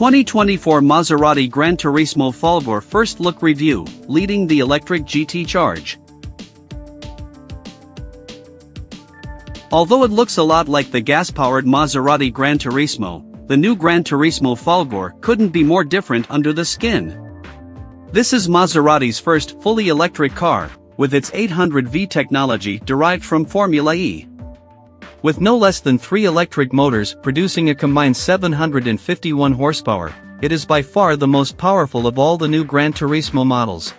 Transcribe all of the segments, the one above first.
2024 Maserati Gran Turismo Folgore First Look Review, leading the electric GT charge. Although it looks a lot like the gas-powered Maserati Gran Turismo, the new Gran Turismo Folgore couldn't be more different under the skin. This is Maserati's first fully electric car, with its 800V technology derived from Formula E. With no less than three electric motors producing a combined 751 horsepower, it is by far the most powerful of all the new Gran Turismo models.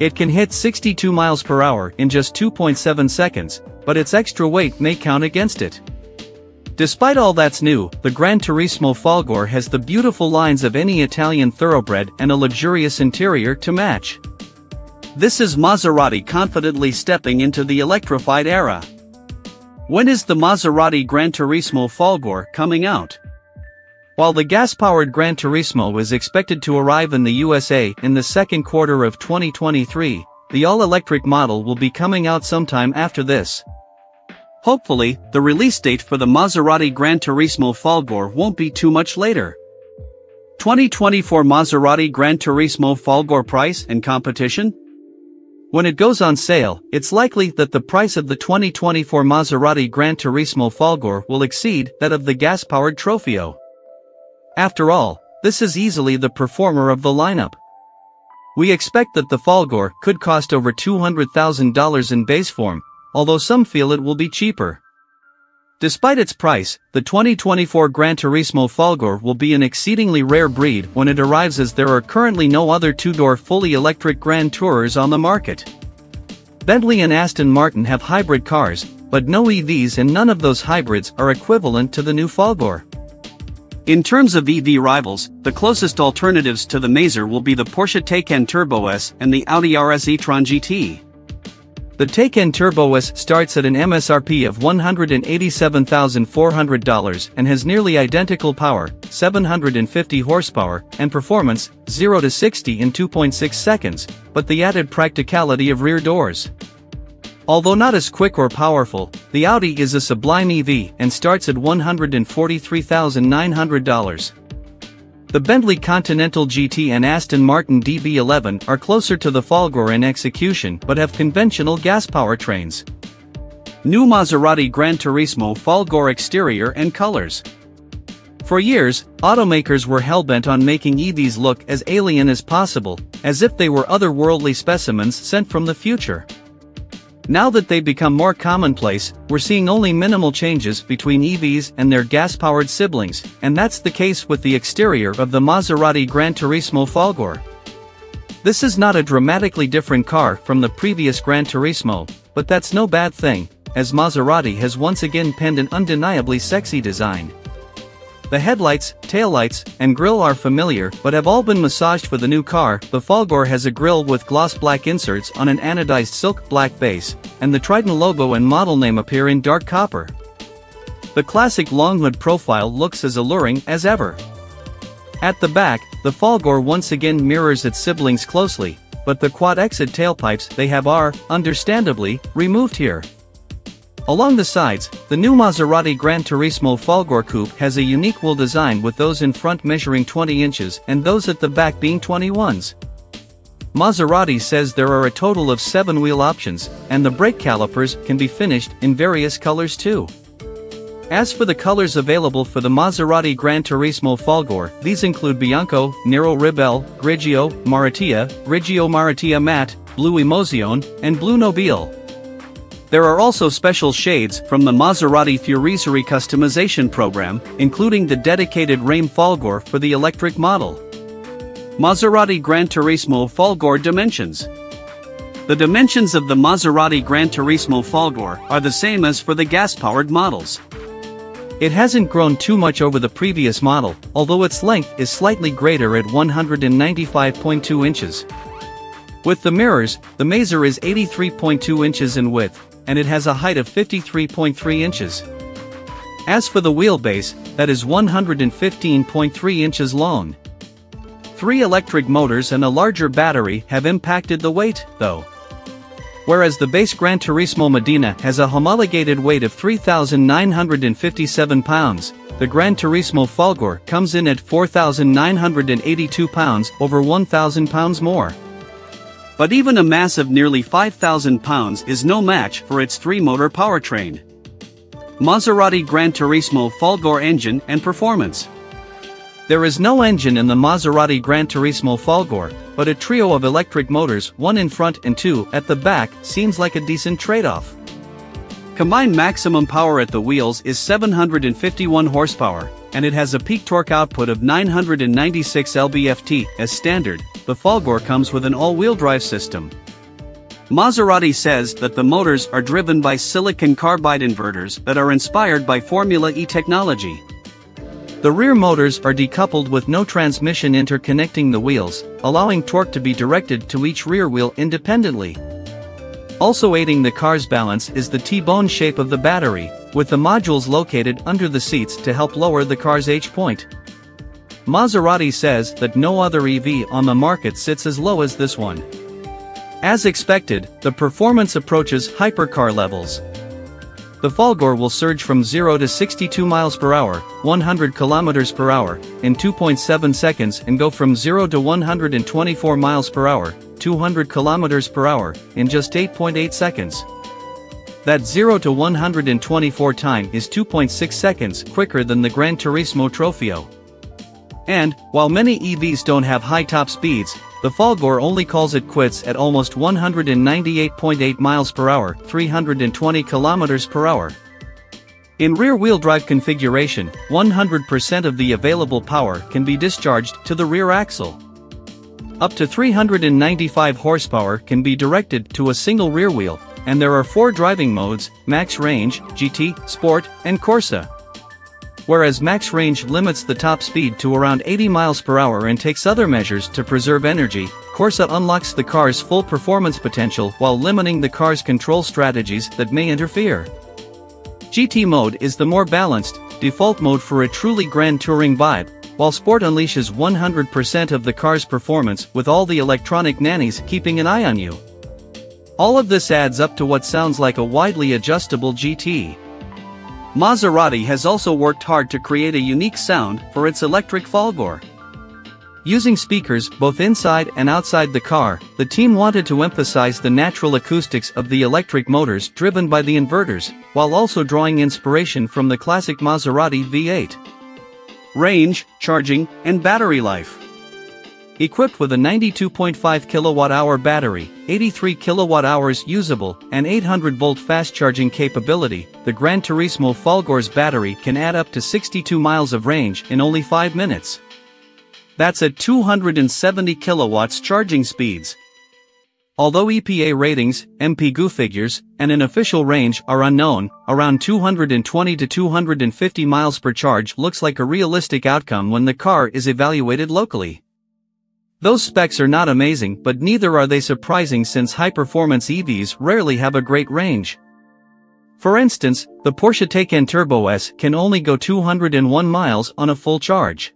It can hit 62 miles per hour in just 2.7 seconds, but its extra weight may count against it. Despite all that's new, the Gran Turismo Folgore has the beautiful lines of any Italian thoroughbred and a luxurious interior to match. This is Maserati confidently stepping into the electrified era. When is the Maserati Gran Turismo Folgore coming out? While the gas-powered Gran Turismo is expected to arrive in the USA in the second quarter of 2023, the all-electric model will be coming out sometime after this. Hopefully, the release date for the Maserati Gran Turismo Folgore won't be too much later. 2024 Maserati Gran Turismo Folgore price and competition? When it goes on sale, it's likely that the price of the 2024 Maserati Gran Turismo Folgore will exceed that of the gas-powered Trofeo. After all, this is easily the performer of the lineup. We expect that the Folgore could cost over $200,000 in base form, although some feel it will be cheaper. Despite its price, the 2024 Gran Turismo Folgore will be an exceedingly rare breed when it arrives as there are currently no other two-door fully electric Grand Tourers on the market. Bentley and Aston Martin have hybrid cars, but no EVs and none of those hybrids are equivalent to the new Folgore. In terms of EV rivals, the closest alternatives to the Maser will be the Porsche Taycan Turbo S and the Audi RS e-tron GT. The Taycan Turbo S starts at an MSRP of $187,400 and has nearly identical power, 750 horsepower, and performance, 0 to 60 in 2.6 seconds, but the added practicality of rear doors. Although not as quick or powerful, the Audi is a sublime EV and starts at $143,900. The Bentley Continental GT and Aston Martin DB11 are closer to the Folgore in execution but have conventional gas powertrains. New Maserati Gran Turismo Folgore exterior and colors. For years, automakers were hellbent on making EVs look as alien as possible, as if they were otherworldly specimens sent from the future. Now that they've become more commonplace, we're seeing only minimal changes between EVs and their gas-powered siblings, and that's the case with the exterior of the Maserati Gran Turismo Folgore. This is not a dramatically different car from the previous Gran Turismo, but that's no bad thing, as Maserati has once again penned an undeniably sexy design. The headlights, taillights, and grille are familiar but have all been massaged for the new car. The Folgore has a grille with gloss black inserts on an anodized silk black base, and the Trident logo and model name appear in dark copper. The classic long hood profile looks as alluring as ever. At the back, the Folgore once again mirrors its siblings closely, but the quad exit tailpipes they have are, understandably, removed here. Along the sides, the new Maserati Gran Turismo Folgore Coupe has a unique wheel design with those in front measuring 20 inches and those at the back being 21s. Maserati says there are a total of 7 wheel options, and the brake calipers can be finished in various colors too. As for the colors available for the Maserati Gran Turismo Folgore, these include Bianco, Nero Ribelle, Grigio, Maratea, Grigio Maratea Matte, Blue Emozione, and Blue Nobile. There are also special shades from the Maserati Fuoriserie customization program, including the dedicated Rame Folgore for the electric model. Maserati Gran Turismo Folgore Dimensions The dimensions of the Maserati Gran Turismo Folgore are the same as for the gas-powered models. It hasn't grown too much over the previous model, although its length is slightly greater at 195.2 inches. With the mirrors, the Maser is 83.2 inches in width, and it has a height of 53.3 inches. As for the wheelbase, that is 115.3 inches long. Three electric motors and a larger battery have impacted the weight, though. Whereas the base Gran Turismo Modena has a homologated weight of 3,957 pounds, the Gran Turismo Folgore comes in at 4,982 pounds over 1,000 pounds more. But even a mass of nearly 5,000 pounds is no match for its three-motor powertrain. Maserati Gran Turismo Folgore engine and performance. There is no engine in the Maserati Gran Turismo Folgore, but a trio of electric motors, one in front and two at the back, seems like a decent trade-off. Combined maximum power at the wheels is 751 horsepower, and it has a peak torque output of 996 lb-ft as standard. The Folgore comes with an all-wheel drive system. Maserati says that the motors are driven by silicon carbide inverters that are inspired by Formula E technology. The rear motors are decoupled with no transmission interconnecting the wheels, allowing torque to be directed to each rear wheel independently. Also aiding the car's balance is the T-bone shape of the battery, with the modules located under the seats to help lower the car's H-point. Maserati says that no other EV on the market sits as low as this one. As expected, the performance approaches hypercar levels, the Folgore will surge from 0 to 62 miles per hour, 100 kilometers per hour, in 2.7 seconds and go from 0 to 124 miles per hour, 200 kilometers per hour, in just 8.8 seconds. That 0 to 124 time is 2.6 seconds quicker than the Gran Turismo Trofeo. And, while many EVs don't have high top speeds, the Folgore only calls it quits at almost 198.8 miles per hour, 320 kilometers per hour. In rear-wheel drive configuration, 100% of the available power can be discharged to the rear axle. Up to 395 horsepower can be directed to a single rear wheel, and there are four driving modes, Max Range, GT, Sport, and Corsa whereas max range limits the top speed to around 80 miles per hour and takes other measures to preserve energy, Corsa unlocks the car's full performance potential while limiting the car's control strategies that may interfere. GT mode is the more balanced, default mode for a truly grand touring vibe, while Sport unleashes 100% of the car's performance with all the electronic nannies keeping an eye on you. All of this adds up to what sounds like a widely adjustable GT. Maserati has also worked hard to create a unique sound for its electric Folgore. Using speakers both inside and outside the car, the team wanted to emphasize the natural acoustics of the electric motors driven by the inverters, while also drawing inspiration from the classic Maserati V8. Range, charging, and battery life. Equipped with a 92.5 kWh battery, 83 kWh usable, and 800 volt fast charging capability, the Gran Turismo Folgore's battery can add up to 62 miles of range in only 5 minutes. That's at 270 kilowatts charging speeds. Although EPA ratings, MPGe figures, and an official range are unknown, around 220 to 250 miles per charge looks like a realistic outcome when the car is evaluated locally. Those specs are not amazing but neither are they surprising since high-performance EVs rarely have a great range. For instance, the Porsche Taycan Turbo S can only go 201 miles on a full charge.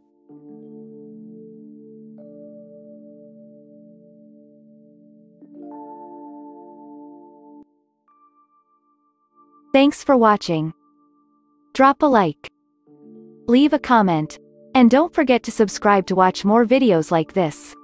Thanks for watching. Drop a like. Leave a comment. And don't forget to subscribe to watch more videos like this.